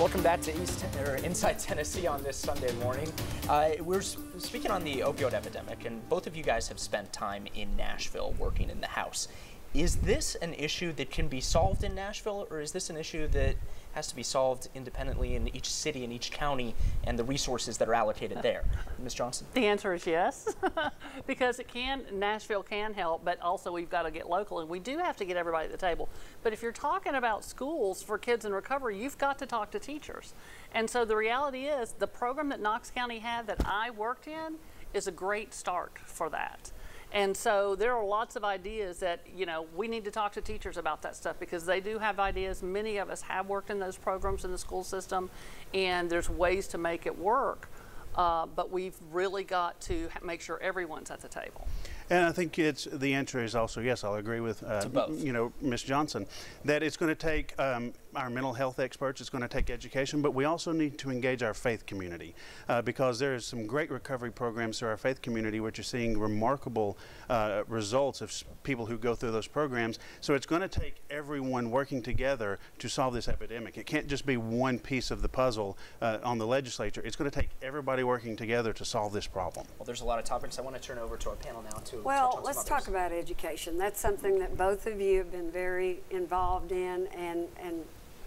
Welcome back to East or Inside Tennessee on this Sunday morning. Uh, we're speaking on the opioid epidemic, and both of you guys have spent time in Nashville working in the House. Is this an issue that can be solved in Nashville, or is this an issue that has to be solved independently in each city and each county and the resources that are allocated there? Ms. Johnson? The answer is yes, because it can, Nashville can help, but also we've got to get local, and we do have to get everybody at the table. But if you're talking about schools for kids in recovery, you've got to talk to teachers. And so the reality is, the program that Knox County had that I worked in is a great start for that. And so there are lots of ideas that, you know, we need to talk to teachers about that stuff because they do have ideas. Many of us have worked in those programs in the school system, and there's ways to make it work. Uh, but we've really got to make sure everyone's at the table. And I think it's the answer is also yes. I'll agree with uh, you know Ms. Johnson that it's going to take um, our mental health experts. It's going to take education, but we also need to engage our faith community uh, because there is some great recovery programs through our faith community, which are seeing remarkable uh, results of people who go through those programs. So it's going to take everyone working together to solve this epidemic. It can't just be one piece of the puzzle uh, on the legislature. It's going to take everybody working together to solve this problem. Well, there's a lot of topics. I want to turn over to our panel now to well, let's talk about education. That's something that both of you have been very involved in and, and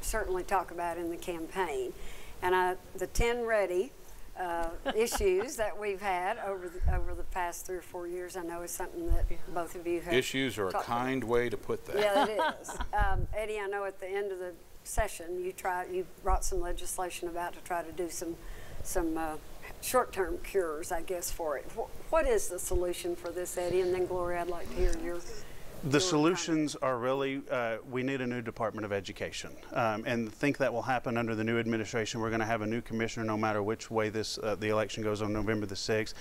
certainly talk about in the campaign. And I, the TN Ready uh, issues that we've had over the, over the past three or four years, I know is something that both of you have. Issues are a kind about. way to put that. Yeah, it is. Um, Eddie, I know at the end of the session you tried, you brought some legislation about to try to do some some uh, short-term cures, I guess, for it. What is the solution for this, Eddie? And then, Gloria, I'd like to hear your the solutions are really uh, we need a new Department of Education, um, and think that will happen under the new administration. We're going to have a new commissioner, no matter which way this uh, the election goes on November the sixth.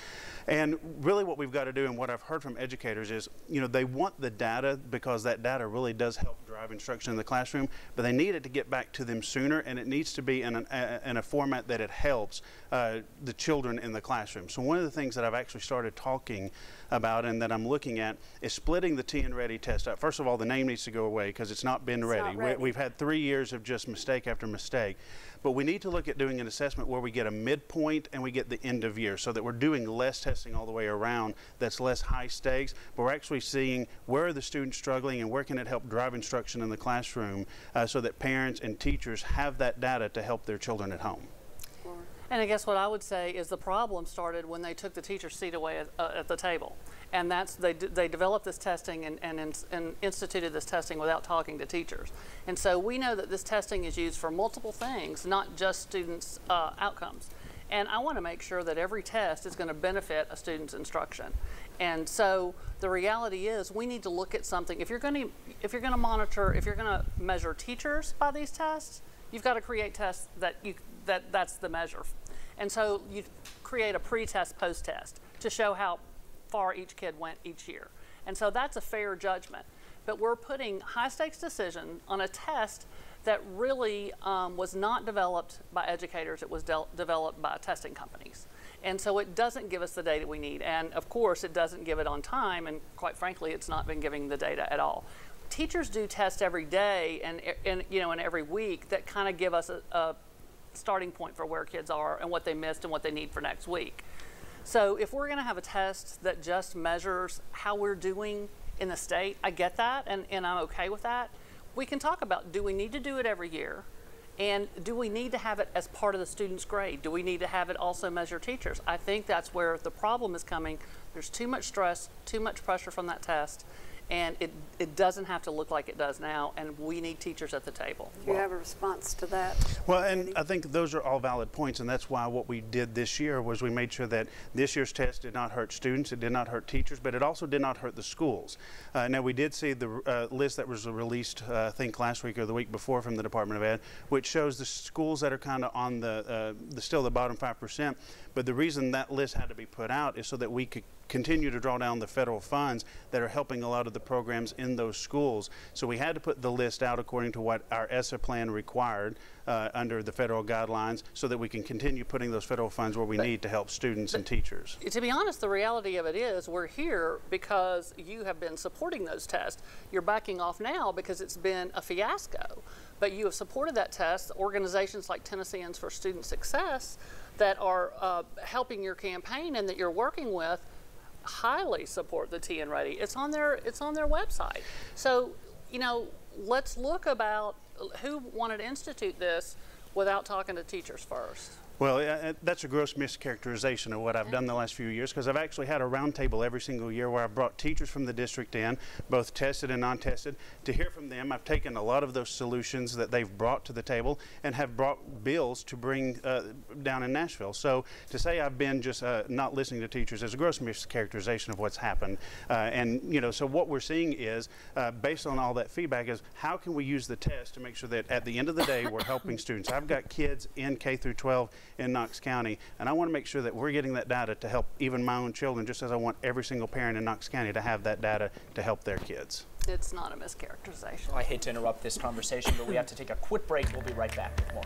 And really, what we've got to do, and what I've heard from educators is, you know, they want the data because that data really does help drive instruction in the classroom, but they need it to get back to them sooner, and it needs to be in, an, a, in a format that it helps uh, the children in the classroom. So one of the things that I've actually started talking about and that I'm looking at is splitting the TN Ready test up. First of all, the name needs to go away because it's not been it's ready. Not ready. We, have had three years of just mistake after mistake. But we need to look at doing an assessment where we get a midpoint and we get the end of year so that we're doing less testing all the way around that's less high stakes, but we're actually seeing where are the students struggling and where can it help drive instruction in the classroom uh, so that parents and teachers have that data to help their children at home. And I guess what I would say is the problem started when they took the teacher's seat away at, uh, at the table. And that's, they, they developed this testing and, and, and instituted this testing without talking to teachers. And so we know that this testing is used for multiple things, not just students' uh, outcomes. And I want to make sure that every test is going to benefit a student's instruction. And so the reality is we need to look at something. If you're going to, if you're going to monitor, if you're going to measure teachers by these tests, you've got to create tests that you that that's the measure. And so you create a pre-test, post-test to show how far each kid went each year. And so that's a fair judgment. But we're putting high stakes decision on a test that really um, was not developed by educators, it was de developed by testing companies. And so it doesn't give us the data we need. And of course, it doesn't give it on time. And quite frankly, it's not been giving the data at all. Teachers do tests every day and, and you know, and every week that kind of give us a, a starting point for where kids are and what they missed and what they need for next week. So if we're going to have a test that just measures how we're doing in the state, I get that and, and I'm okay with that. We can talk about do we need to do it every year? And do we need to have it as part of the student's grade? Do we need to have it also measure teachers? I think that's where the problem is coming. There's too much stress, too much pressure from that test and it, it doesn't have to look like it does now, and we need teachers at the table. Do you have a response to that? Well, and I think those are all valid points, and that's why what we did this year was we made sure that this year's test did not hurt students, it did not hurt teachers, but it also did not hurt the schools. Uh, now, we did see the uh, list that was released, uh, I think, last week or the week before from the Department of Ed, which shows the schools that are kind of on the, uh, the still the bottom 5%, but the reason that list had to be put out is so that we could continue to draw down the federal funds that are helping a lot of the programs in those schools. So we had to put the list out according to what our ESSA plan required uh, under the federal guidelines so that we can continue putting those federal funds where we need to help students and teachers. to be honest, the reality of it is we're here because you have been supporting those tests. You're backing off now because it's been a fiasco. But you have supported that test. Organizations like Tennesseans for Student Success that are uh, helping your campaign and that you're working with highly support the TN Ready. It's on their it's on their website. So, you know, let's look about who wanted to institute this without talking to teachers first. Well, that's a gross mischaracterization of what I've done the last few years because I've actually had a roundtable every single year where I've brought teachers from the district in, both tested and non-tested, to hear from them. I've taken a lot of those solutions that they've brought to the table and have brought bills to bring uh, down in Nashville. So to say I've been just uh, not listening to teachers is a gross mischaracterization of what's happened. Uh, and you know, so what we're seeing is, uh, based on all that feedback, is how can we use the test to make sure that at the end of the day we're helping students. I've got kids in K through 12 in Knox County, and I want to make sure that we're getting that data to help even my own children, just as I want every single parent in Knox County to have that data to help their kids. It's not a mischaracterization. I hate to interrupt this conversation, but we have to take a quick break. We'll be right back with more.